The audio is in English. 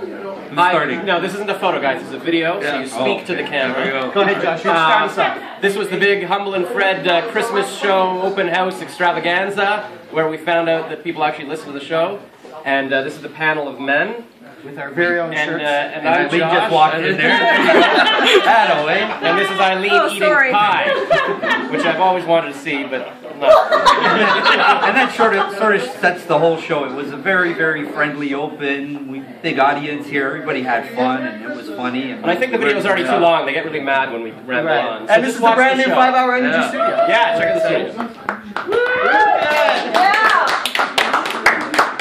Who's Hi. starting? No, this isn't a photo, guys. This is a video, so you speak Oh, to the camera. Go. Go ahead, Josh. Uh, start us off. This was the big Humble and Fred uh, Christmas show open house extravaganza, where we found out that people actually listen to the show. And uh, this is the panel of men. With our very own And, uh, shirts. and, And I'm Eileen Josh. just walked in there. That And this is Eileen Oh, eating sorry. pie, which I've always wanted to see, but no. and that sort of sort of sets the whole show. It was a very very friendly, open, we, big audience here. Everybody had fun and it was funny. And, And I think the video's already too uh, long. They get really mad when we ramble Right. on. So And this just is the brand new show. five hour energy Yeah. studio. Yeah, check out the studio. Yeah.